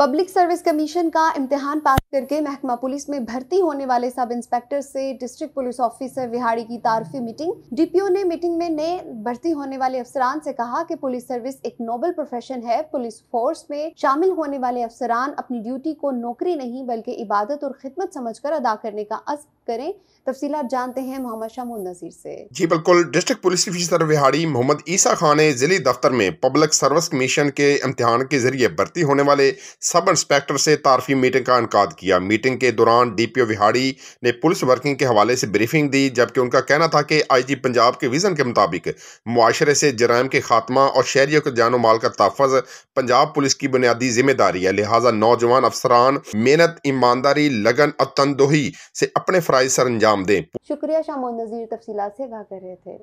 Public service commission का इम्तिहान पास करके महकमा पुलिस में भर्ती होने वाले सब इंस्पेक्टर से डिस्ट्रिक्ट पुलिस ऑफिसर विहाड़ी की तारफी मीटिंग। डीपीओ ने मीटिंग में नए भर्ती होने वाले अफसरान से कहा कि पुलिस सर्विस एक नोबल प्रोफेशन है। पुलिस फोर्स में शामिल होने वाले अफसरान अपनी ड्यूटी को नौकरी नहीं, बल्कि इबादत और खिदमत समझ कर अदा करने का अज़ करें। तफसीलात जानते हैं मोहम्मद शामूद नजीर से। जी, बिल्कुल। District police officer Vehari Mohammad Isa Khan ने ज़िले दफ्तर में पब्लिक सर्विस कमीशन के इम्तिहान के ज़रिए भर्ती होने वाले सब इंस्पेक्टर से तारफी मीटिंग का इनका किया। मीटिंग के दौरान डीपीओ विहाड़ी ने पुलिस वर्किंग के हवाले से ब्रीफिंग दी, जबकि उनका कहना था कि आईजी पंजाब के विजन के मुताबिक मुआशरे से जराइम के खात्मा और शहरियों के जानो माल का तहफ़ पंजाब पुलिस की बुनियादी ज़िम्मेदारी है। लिहाजा नौजवान अफसरान मेहनत, ईमानदारी, लगन और तंदोही से अपने फ़राइज सर अंजाम दें। शुक्रिया, शामोद नज़ीर से आगा कर रहे थे।